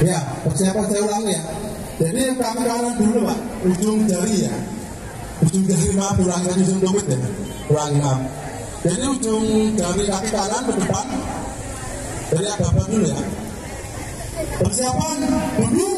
Ya, persiapan saya ulangi ya. Jadi kaki kanan dulu pak, ujung jari ya. Ujung jari maaf, ulangi lagi ujung tumit ya. Ulangi maaf. Jadi ujung jari kaki kanan ke depan. Dari agama dulu ya. Persiapan dulu.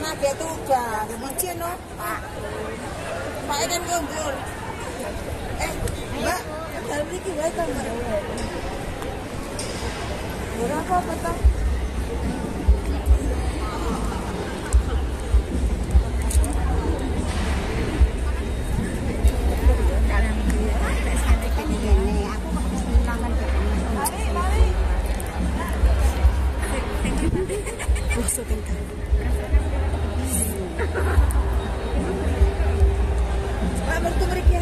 Karena dia tuh udah mungkin no Pak. Pak kan ngobrol. Eh, Mbak, dalam ini gimana kan Mbak? Berapa apa toh? Mbak, mertu mereka ya,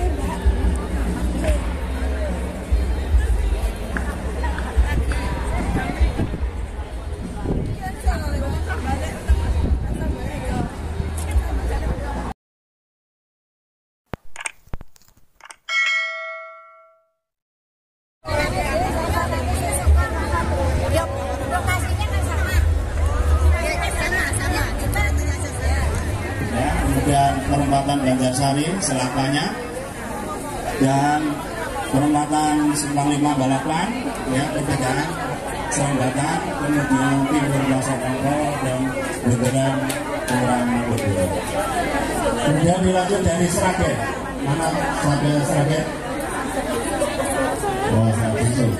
kemudian perempatan Banjarsari selapanya. Dan perempatan Simpang Lima Balapan ya pertigaan Serambatan kemudian timur Plaza Pangko dan bundaran Kelurahan Mangkuburo kemudian dilanjut dari Seragen mana Seragen Seragen Wah, Seragen